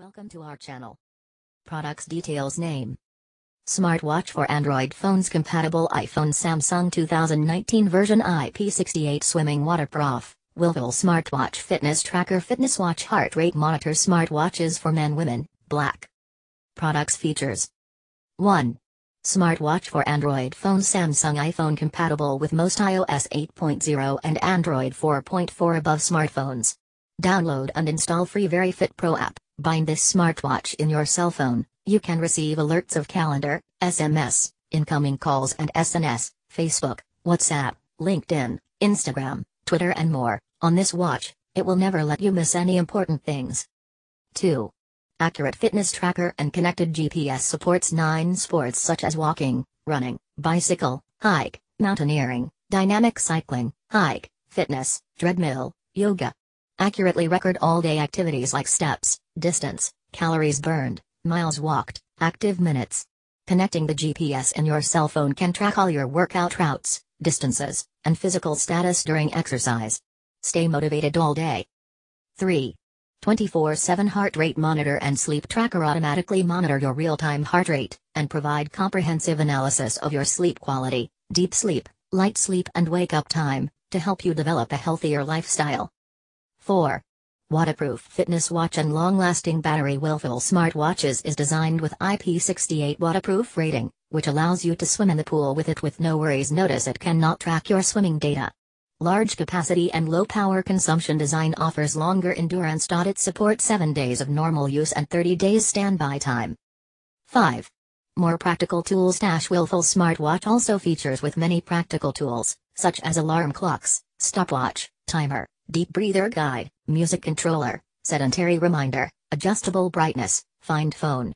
Welcome to our channel. Products details name. Smartwatch for Android phones compatible iPhone Samsung 2019 version IP68 swimming waterproof. Willful smartwatch fitness tracker fitness watch heart rate monitor smartwatches for men women, black. Products features 1. Smartwatch for Android phone Samsung iPhone compatible with most iOS 8.0 and Android 4.4 above smartphones. Download and install free VeryFit Pro app. Bind this smartwatch in your cell phone. You can receive alerts of calendar, SMS, incoming calls and SNS, Facebook, WhatsApp, LinkedIn, Instagram, Twitter and more. On this watch, it will never let you miss any important things. 2. Accurate fitness tracker and connected GPS supports 9 sports such as walking, running, bicycle, hike, mountaineering, dynamic cycling, hike, fitness, treadmill, yoga. Accurately record all day activities like steps, distance, calories burned, miles walked, active minutes. Connecting the GPS in your cell phone can track all your workout routes, distances, and physical status during exercise. Stay motivated all day. 3. 24 7 heart rate monitor and sleep tracker automatically monitor your real time heart rate and provide comprehensive analysis of your sleep quality, deep sleep, light sleep, and wake up time to help you develop a healthier lifestyle. 4. Waterproof fitness watch and long-lasting battery Willful smartwatches is designed with IP68 waterproof rating, which allows you to swim in the pool with it with no worries. Notice it cannot track your swimming data. Large capacity and low power consumption design offers longer endurance. It supports 7 days of normal use and 30 days standby time. 5. More practical tools. Dash Willful smartwatch also features with many practical tools, such as alarm clocks, stopwatch, timer, deep breather guide, music controller, sedentary reminder, adjustable brightness, find phone,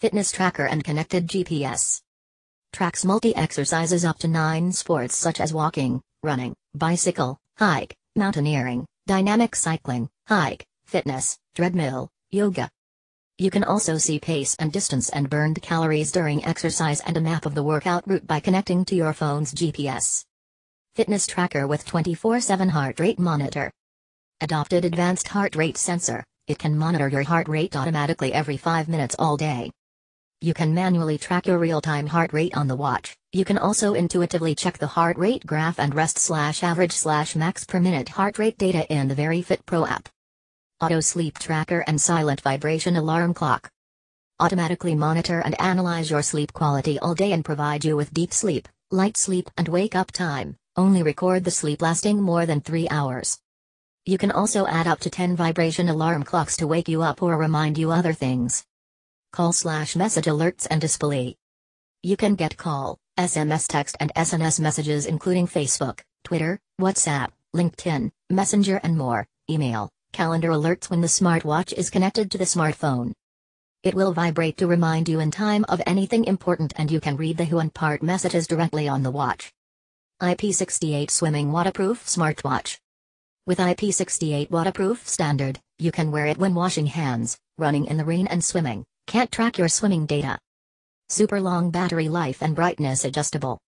fitness tracker and connected GPS. Tracks multi-exercises up to 9 sports such as walking, running, bicycle, hike, mountaineering, dynamic cycling, hike, fitness, treadmill, yoga. You can also see pace and distance and burned calories during exercise and a map of the workout route by connecting to your phone's GPS. Fitness tracker with 24-7 heart rate monitor. Adopted advanced heart rate sensor, it can monitor your heart rate automatically every 5 minutes all day. You can manually track your real-time heart rate on the watch. You can also intuitively check the heart rate graph and rest slash average slash max per minute heart rate data in the VeryFit Pro app. Auto sleep tracker and silent vibration alarm clock. Automatically monitor and analyze your sleep quality all day and provide you with deep sleep, light sleep and wake up time. Only record the sleep lasting more than 3 hours. You can also add up to 10 vibration alarm clocks to wake you up or remind you other things. Call slash message alerts and display. You can get call, SMS text and SNS messages including Facebook, Twitter, WhatsApp, LinkedIn, Messenger and more, email, calendar alerts when the smartwatch is connected to the smartphone. It will vibrate to remind you in time of anything important and you can read the who and part messages directly on the watch. IP68 Swimming Waterproof Smartwatch. With IP68 waterproof standard, you can wear it when washing hands, running in the rain and swimming. Can't track your swimming data. Super long battery life and brightness adjustable.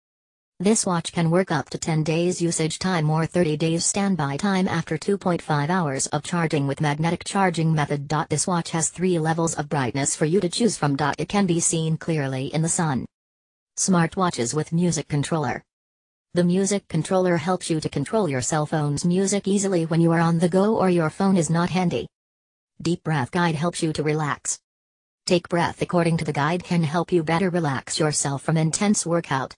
This watch can work up to 10 days usage time or 30 days standby time after 2.5 hours of charging with magnetic charging method. This watch has three levels of brightness for you to choose from. It can be seen clearly in the sun. Smartwatches with music controller. The music controller helps you to control your cell phone's music easily when you are on the go or your phone is not handy. Deep Breath Guide helps you to relax. Take breath according to the guide can help you better relax yourself from intense workout.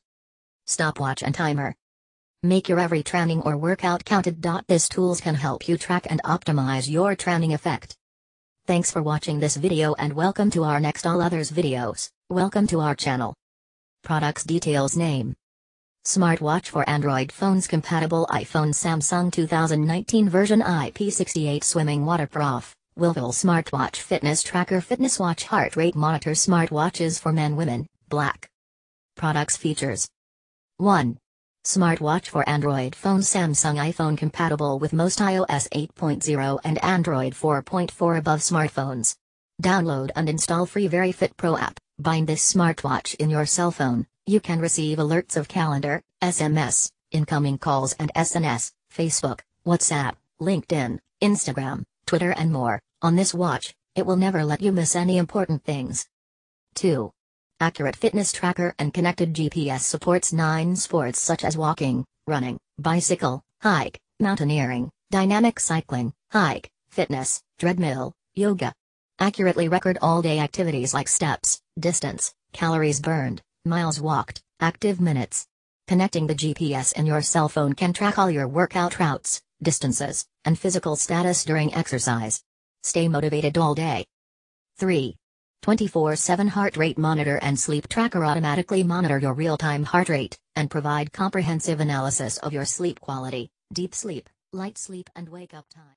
Stopwatch and timer. Make your every training or workout counted. This tools can help you track and optimize your training effect. Thanks for watching this video and welcome to our next all others videos. Welcome to our channel. Products details name Smartwatch for Android phones compatible iPhone Samsung 2019 version IP68 swimming waterproof. Willful smartwatch fitness tracker fitness watch heart rate monitor smartwatches for men women, black. Products features 1. Smartwatch for Android phone Samsung iPhone compatible with most iOS 8.0 and Android 4.4 above smartphones. Download and install free VeryFit Pro app. Bind this smartwatch in your cell phone you can receive alerts of calendar, SMS, incoming calls and SNS, Facebook, WhatsApp, LinkedIn, Instagram, Twitter and more. On this watch, It will never let you miss any important things. 2. Accurate fitness tracker and connected GPS supports nine sports such as walking, running, bicycle, hike, mountaineering, dynamic cycling, hike, fitness, treadmill, yoga. Accurately record all day activities like steps, distance, calories burned, miles walked, active minutes. Connecting the GPS in your cell phone can track all your workout routes, distances, and physical status during exercise. Stay motivated all day. 3. 24 7 heart rate monitor and sleep tracker automatically monitor your real time heart rate and provide comprehensive analysis of your sleep quality, deep sleep, light sleep, and wake up time.